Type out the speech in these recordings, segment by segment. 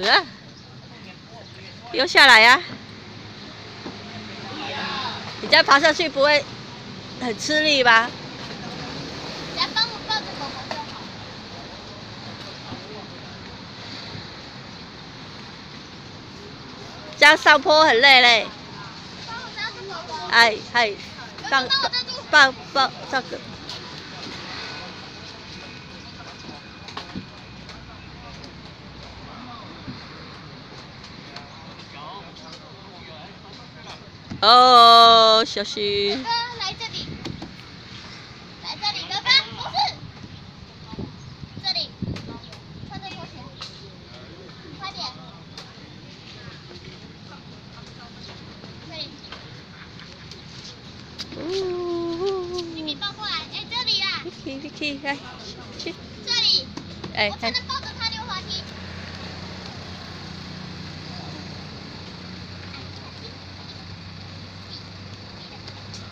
啊，要下来啊，你这样爬上去不会很吃力吧？这样上坡很累嘞。哎哎，放帮我抓住。放放这个。哦，小心哥！来这里，来这里，哥哥，不是，这里，穿着拖鞋，快点，这里，咪咪哦抱过来，哎，这里啦，，Vicky Vicky，来去，这里，哎哎我才能，抱着它溜滑梯。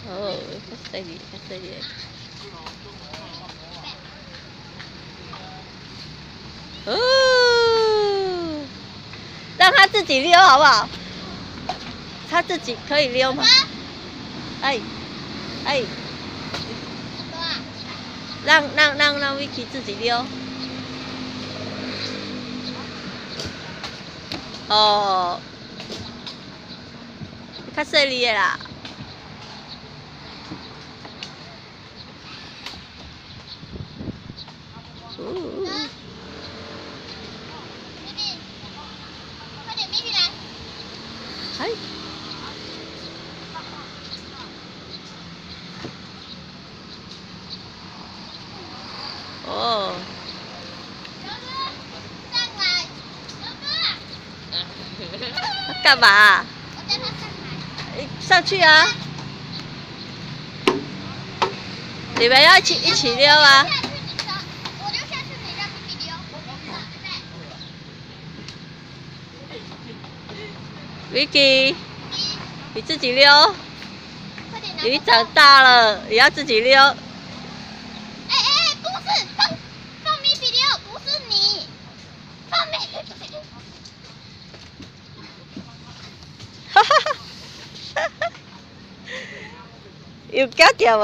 哦，看这里，看这里。哦，让他自己溜好不好？他自己可以溜吗？啊，哎，哎，让让让让 Vicky 自己溜。哦，较细腻的啦。快点，咪咪来，哎，哦，哥哥，上来，哥哥，他干嘛、我带他上来。上去啊！你们要一起一起溜啊！Vicky，你自己溜，你长大了，也要自己溜。you get your